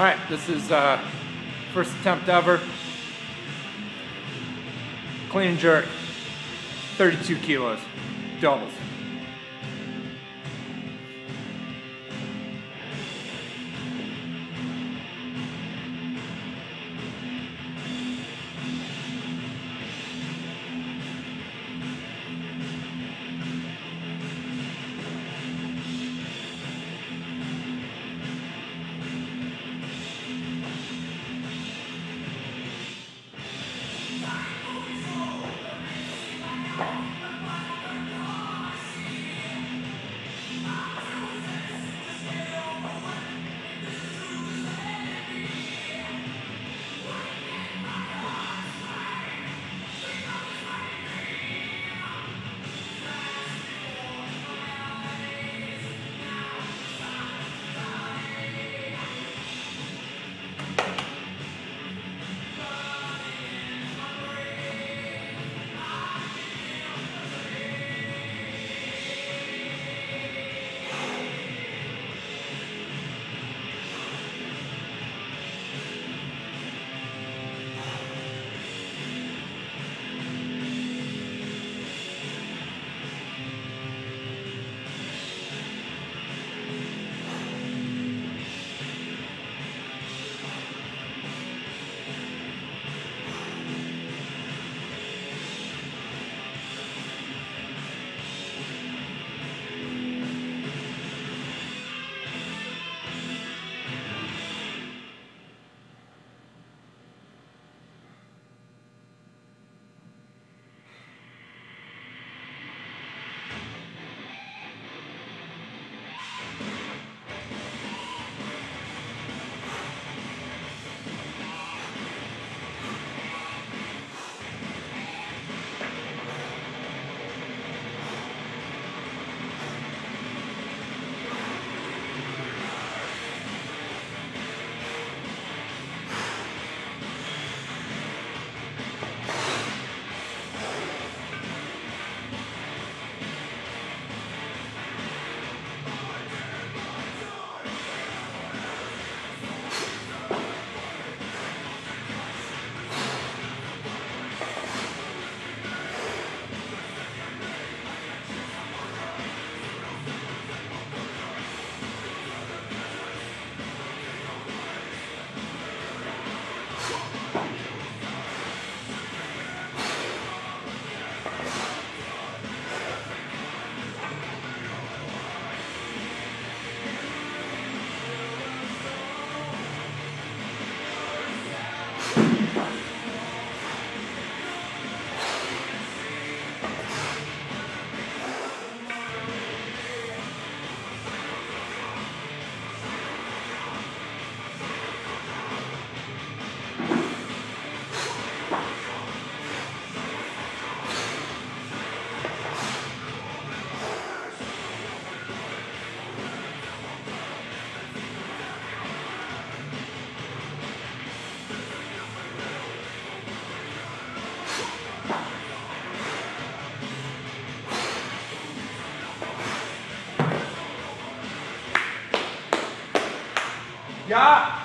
All right, this is uh, first attempt ever. Clean and jerk, 32 kilos, doubles. क्या?